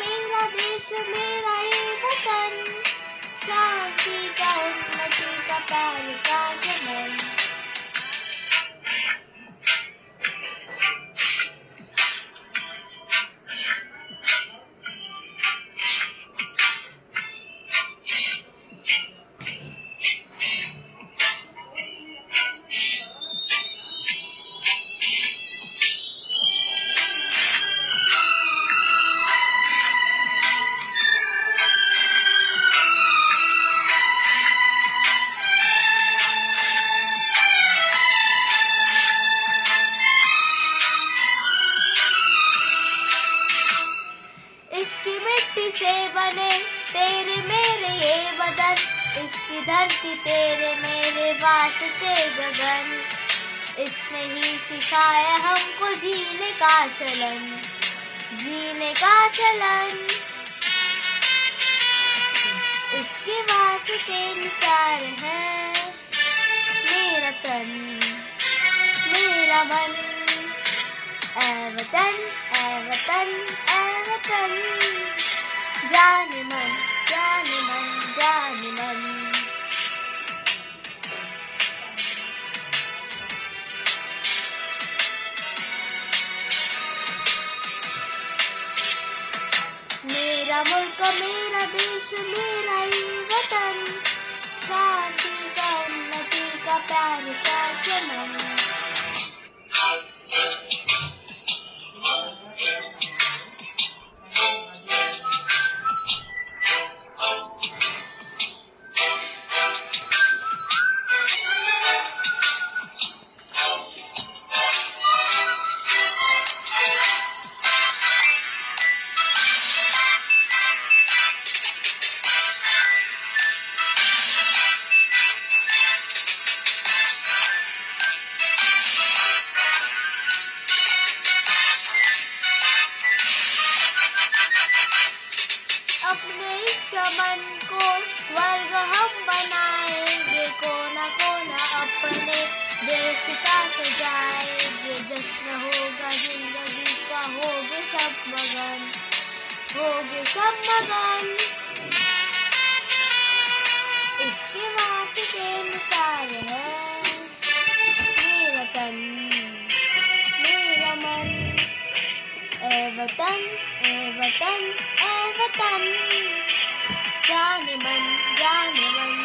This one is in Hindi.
देश मेरा ये वतन। शांति का उन्नति का प्यार का। से बने तेरे मेरे ये बदन। इसकी धरती तेरे मेरे वास्ते गगन। इसने ही सिखाया हमको जीने का चलन। जीने का चलन। इसके वास्ते निसार है मेरा तन, मेरा मन। ऐ वतन ऐ वतन ऐ वतन। जाने मन जाने मन जाने मन मेरा मुल्क मेरा देश मेरा ही वतन शांति का उन्नति का प्यार का चमन अपने इस चमन को स्वर्ग हम बनाएँगे। कोना कोना अपने देश का सजाएँगे। जश्न होगा, ज़िंदगी का होगे सब मगन। होगे सब मगन। इसके वास्ते अनुसार है। मेरा तन मेरा मन। ए वतन ए वतन। वतन जान मन जान मन